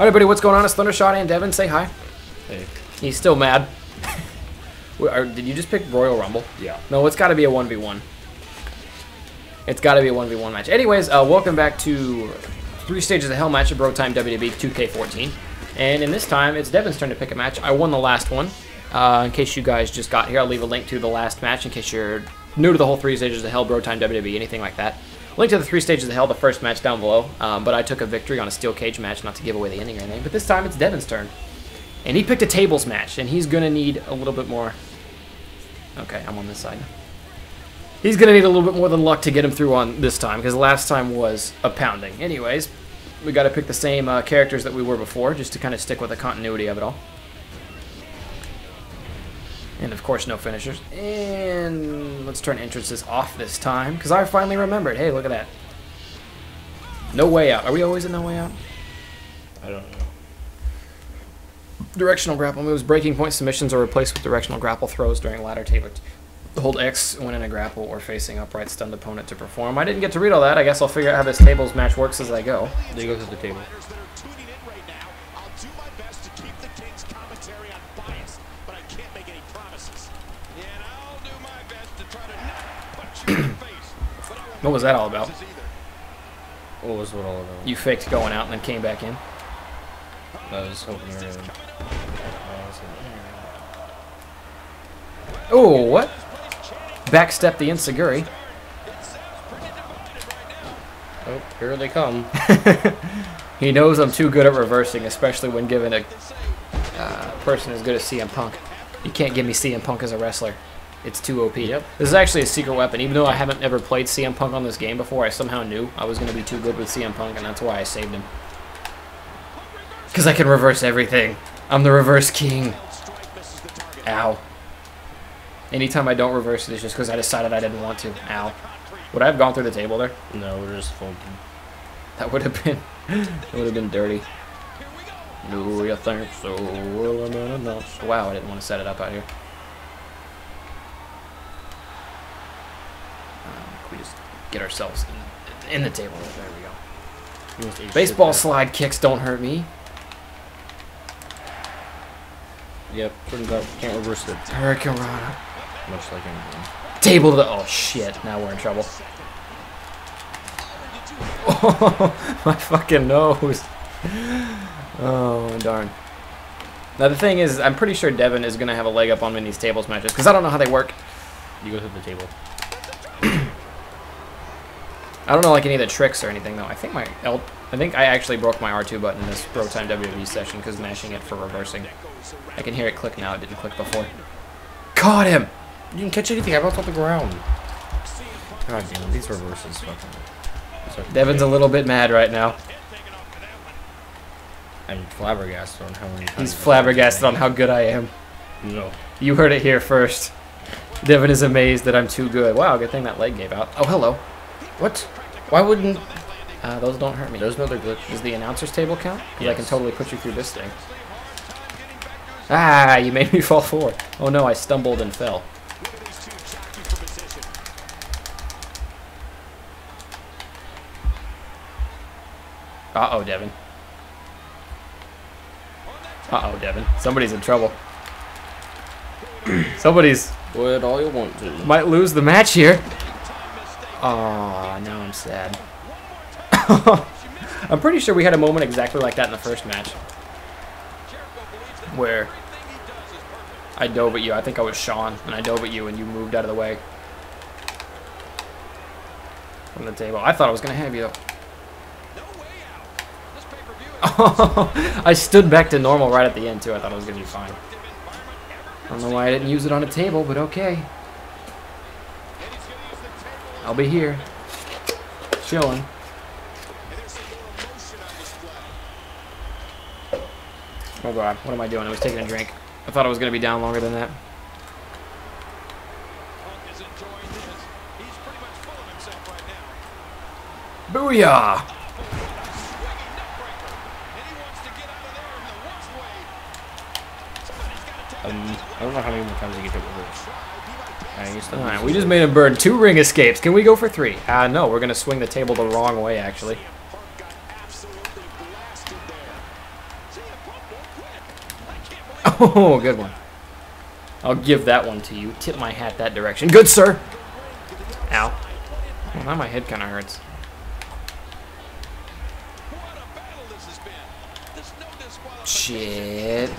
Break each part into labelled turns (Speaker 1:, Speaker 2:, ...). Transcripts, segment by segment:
Speaker 1: Alright, everybody, what's going on? It's Thundershot and Devin. Say hi.
Speaker 2: Hey.
Speaker 1: He's still mad. Wait, are- Did you just pick Royal Rumble?
Speaker 2: Yeah.
Speaker 1: No, it's got to be a 1v1. It's got to be a 1v1 match. Anyways, uh, welcome back to Three Stages of Hell match at Bro Time WWE 2K14. And in this time, it's Devin's turn to pick a match. I won the last one. Uh, in case you guys just got here, I'll leave a link to the last match in case you're new to the whole Three Stages of Hell, Bro Time WWE, anything like that. Link to the Three Stages of Hell, the first match down below. Um, but I took a victory on a steel cage match, not to give away the ending or anything. But this time, it's Devin's turn. And he picked a tables match, and he's going to need a little bit more Okay, I'm on this side. He's going to need a little bit more than luck to get him through on this time, because last time was a pounding. Anyways, we got to pick the same uh, characters that we were before, just to kind of stick with the continuity of it all. And of course, no finishers. And let's turn entrances off this time, because I finally remembered. Hey, look at that. No way out. Are we always in no way out?
Speaker 2: I don't know.
Speaker 1: Directional grapple moves, breaking point submissions are replaced with directional grapple throws during ladder table. Hold X when in a grapple or facing upright stunned opponent to perform. I didn't get to read all that. I guess I'll figure out how this tables match works as I go.
Speaker 2: They go to the table.
Speaker 1: What was that all about?
Speaker 2: What was what all about?
Speaker 1: You faked going out and then came back in.
Speaker 2: I was hoping you were gonna. I was like,
Speaker 1: Oh, what? Backstep the Enzuigiri.
Speaker 2: Oh, here they come.
Speaker 1: He knows I'm too good at reversing, especially when given a uh, person as good as CM Punk. You can't give me CM Punk as a wrestler. It's too OP.
Speaker 2: Yep.
Speaker 1: This is actually a secret weapon. Even though I haven't ever played CM Punk on this game before, I somehow knew I was going to be too good with CM Punk, and that's why I saved him. Because I can reverse everything. I'm the reverse king.
Speaker 3: Strike misses the target.
Speaker 1: Ow. Anytime I don't reverse it, it's just because I decided I didn't want to. Ow. Would I have gone through the table there?
Speaker 2: No, we're just folding.
Speaker 1: That would have been, that would have been dirty. No, you think so? Well, I'm gonna. Wow, I didn't want to set it up out here. Um, can we just get ourselves in, in the table? There we go.
Speaker 2: You must H
Speaker 1: Baseball slide kicks don't hurt me.
Speaker 2: Yep, can't reverse it.
Speaker 1: Hurricanrana.
Speaker 2: Much like anything.
Speaker 1: Table to the. Oh shit! Now we're in trouble. Oh, my fucking nose. Oh darn. Now the thing is, I'm pretty sure Devin is gonna have a leg up on me in these tables matches because I don't know how they work.
Speaker 2: You go to the table.
Speaker 1: I don't know like any of the tricks or anything though. I think my L. I think I actually broke my R2 button in this Bro Time WWE session because mashing it for reversing. I can hear it click now. It didn't click before. Caught him.
Speaker 2: You didn't catch anything. I bounced off the ground. God damn, these reverses fucking.
Speaker 1: Devin's a little bit mad right now.
Speaker 2: I'm flabbergasted on how many.
Speaker 1: He's flabbergasted on how good I am.
Speaker 2: No.
Speaker 1: You heard it here first. Devin is amazed that I'm too good. Wow, good thing that leg gave out. Oh, hello.
Speaker 2: What? Why wouldn't?
Speaker 1: Uh, those don't hurt me.
Speaker 2: There's another glitch.
Speaker 1: Does the announcer's table count? Because I can totally put you through this thing. Ah, you made me fall forward. Oh no, I stumbled and fell. Uh-oh, Devin. Uh-oh, Devin. Somebody's in trouble. Somebody's
Speaker 2: Would all you want to.
Speaker 1: might lose the match here. Oh, now I'm sad. I'm pretty sure we had a moment exactly like that in the first match. Where I dove at you. I think I was Sean, and I dove at you, and you moved out of the way from the table. I thought I was going to have you. I stood back to normal right at the end, too. I thought I was going to be fine. I don't know why I didn't use it on a table, but okay. I'll be here. Chilling. Oh god, what am I doing? I was taking a drink. I thought I was going to be down longer than that. Booyah!
Speaker 2: Um, I don't know how many more times you get hit with it. I used to
Speaker 1: Alright, we just made him burn two ring escapes. Can we go for three? Uh, no, we're going to swing the table the wrong way, actually. Oh, good one. I'll give that one to you. Tip my hat that direction. Good, sir. Ow. Well, now my head kind of hurts.
Speaker 3: What a battle this has been. There's no disqualification.
Speaker 1: Shit.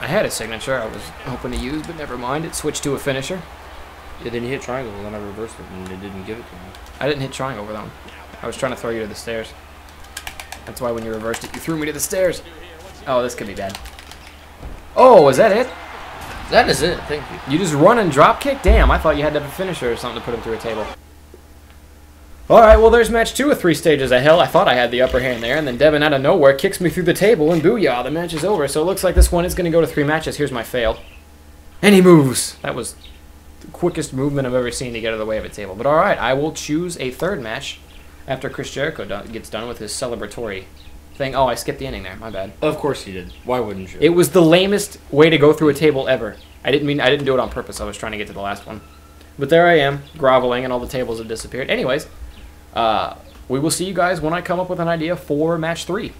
Speaker 1: I had a signature I was hoping to use, but never mind. It switched to a finisher.
Speaker 2: Yeah, then you hit triangle, and then I reversed it, and it didn't give it to me.
Speaker 1: I didn't hit triangle with one. I was trying to throw you to the stairs. That's why when you reversed it, you threw me to the stairs. Oh, this could be bad. Oh, was that it?
Speaker 2: That is it. Thank you.
Speaker 1: You just run and drop kick? Damn, I thought you had to have a finisher or something to put him through a table. Alright, well, there's match two of three stages of hell. I thought I had the upper hand there, and then Devin out of nowhere kicks me through the table, and booyah, the match is over. So it looks like this one is going to go to three matches. Here's my fail. And he moves. That was quickest movement I've ever seen to get out of the way of a table. But alright, I will choose a third match after Chris Jericho do- gets done with his celebratory thing. Oh, I skipped the ending there. My bad.
Speaker 2: Of course you did. Why wouldn't you?
Speaker 1: It was the lamest way to go through a table ever. I didn't mean I didn't do it on purpose. I was trying to get to the last one. But there I am, groveling, and all the tables have disappeared. Anyways, uh, we will see you guys when I come up with an idea for match three.